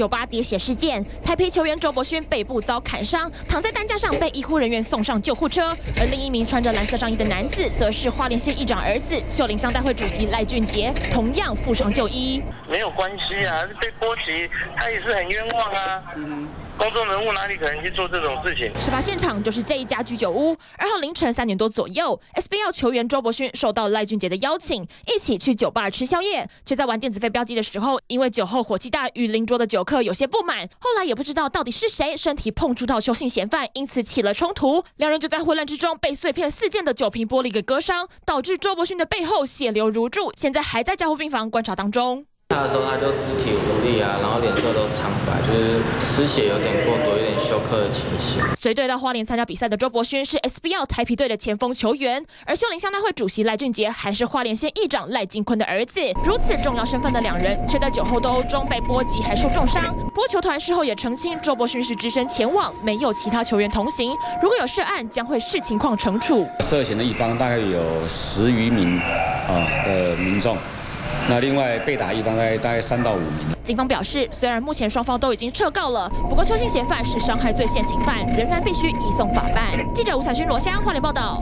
酒吧喋血事件，台皮球员周伯勋背部遭砍伤，躺在担架上被医护人员送上救护车。而另一名穿着蓝色上衣的男子，则是花莲县议长儿子秀林乡代会主席赖俊杰，同样负伤就医。没有关系啊，被波及，他也是很冤枉啊。嗯公众人物哪里可能去做这种事情？事发现场就是这一家居酒屋。二号凌晨三点多左右，SBL 球员周伯勋受到赖俊杰的邀请，一起去酒吧吃宵夜。却在玩电子飞镖机的时候，因为酒后火气大，与邻桌的酒客有些不满。后来也不知道到底是谁身体碰触到邱姓嫌犯，因此起了冲突。两人就在混乱之中被碎片四溅的酒瓶玻璃给割伤，导致周伯勋的背后血流如注，现在还在加护病房观察当中。他的时候，他就肢体无力啊，然后脸色都苍白，就是失血有点过多，有点休克的情形。随队到花莲参加比赛的周伯勋是 SBL 台皮队的前锋球员，而秀林乡大会主席赖俊杰还是花莲县议长赖金坤的儿子。如此重要身份的两人，却在酒后斗殴中被波及，还受重伤。波球团事后也澄清，周伯勋是只身前往，没有其他球员同行。如果有涉案，将会视情况惩处。涉嫌的一方大概有十余名啊的民众。那另外被打一方大概大概三到五名。警方表示，虽然目前双方都已经撤告了，不过邱姓嫌犯是伤害罪现行犯，仍然必须移送法办。记者吴彩勋罗香华联报道。